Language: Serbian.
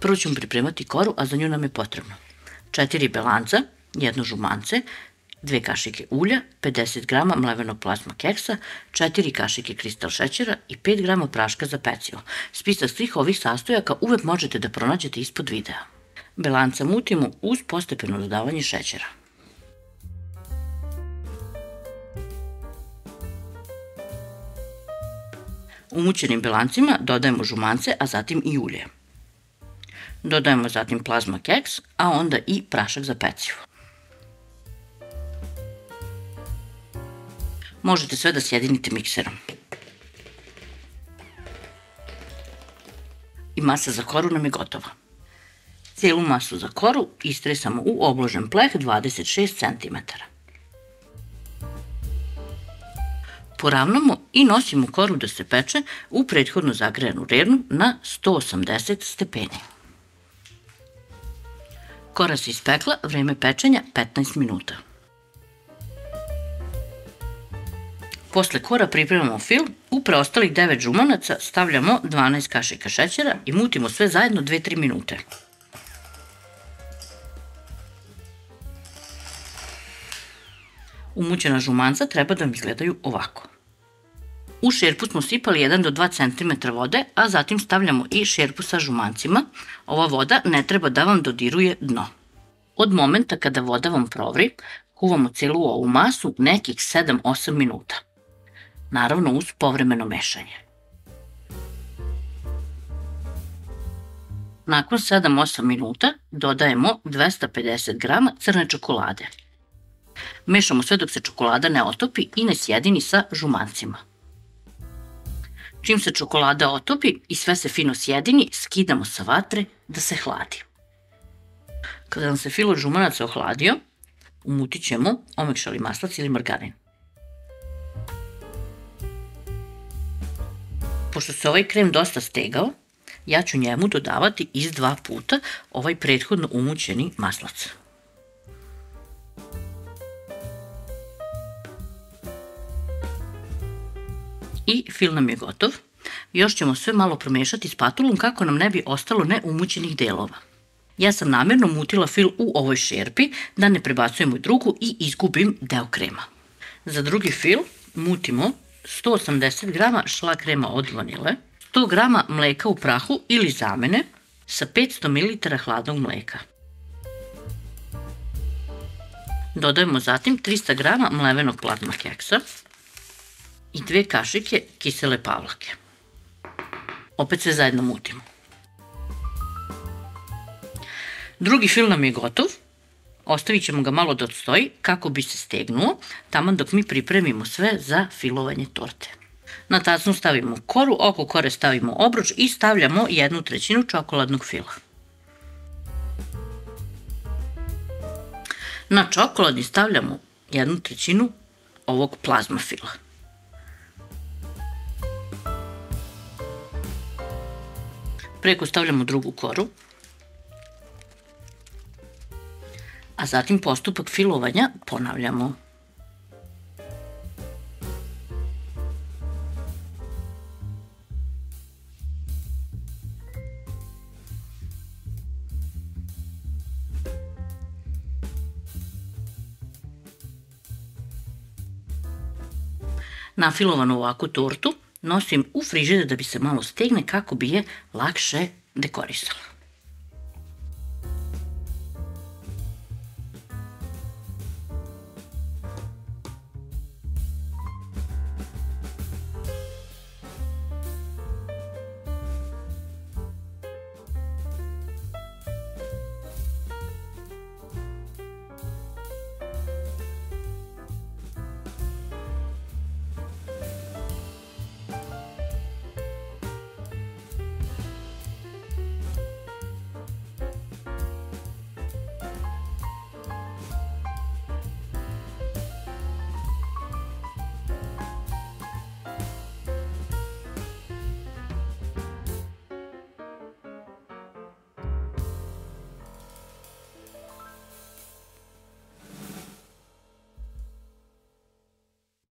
Prvo ćemo pripremati koru, a za nju nam je potrebno 4 belanca, jedno žumance, 2 kašike ulja, 50 g mlevenog plazma keksa, 4 kašike kristal šećera i 5 g praška za pecivo. Spisak svih ovih sastojaka uvek možete da pronađete ispod videa. Belanca mutimo uz postepeno dodavanje šećera. Umućenim belancima dodajemo žumance, a zatim i ulje. Dodajemo zatim plazma keks, a onda i prašak za pecivo. Možete sve da sjedinite mikserom. I masa za koru nam je gotova. Cijelu masu za koru istresamo u obložen pleh 26 cm. Poravnamo i nosimo koru da se peče u prethodno zagrejanu rednu na 180 stepeni. Kora se ispekla, vreme pečenja 15 minuta. Posle kora pripremamo fil, u preostalih 9 žumanaca stavljamo 12 kašika šećera i mutimo sve zajedno 2-3 minute. Umućena žumanca treba da vam izgledaju ovako. U šerpu smo sipali 1 do 2 cm vode, a zatim stavljamo i šerpu sa žumancima. Ova voda ne treba da vam dodiruje dno. Od momenta kada voda vam provri, kuvamo celu ovu masu nekih 7-8 minuta. Naravno uz povremeno mešanje. Nakon 7-8 minuta dodajemo 250 g crne čokolade. Mešamo sve dok se čokolada ne otopi i ne sjedini sa žumancima. Čim se čokolada otopi i sve se fino sjedini, skidamo sa vatre da se hladi. Kada nam se filo žumanaca ohladio, umutit ćemo omekšali maslac ili margarin. Pošto se ovaj krem dosta stegao, ja ću njemu dodavati iz dva puta ovaj prethodno umućeni maslac. I fil nam je gotov. Još ćemo sve malo promešati spatulom kako nam ne bi ostalo neumućenih delova. Ja sam namjerno mutila fil u ovoj šerpi da ne prebacujemo u drugu i izgubim deo krema. Za drugi fil mutimo 180 g šla krema od vanile, 100 g mleka u prahu ili zamene sa 500 ml hladnog mleka. Dodajemo zatim 300 g mlevenog plazma keksa i dve kašike kisele pavlake. Opet sve zajedno mutimo. Drugi fil nam je gotov. Ostavit ćemo ga malo da odstoji kako bi se stegnuo, tamo dok mi pripremimo sve za filovanje torte. Na tacnu stavimo koru, oko kore stavimo obruč i stavljamo jednu trećinu čokoladnog fila. Na čokoladi stavljamo jednu trećinu ovog plazma fila. Preko stavljamo drugu koru, a zatim postupak filovanja ponavljamo. Nafilovanu ovakvu tortu nosim u frižider da bi se malo stegne kako bi je lakše dekorisala.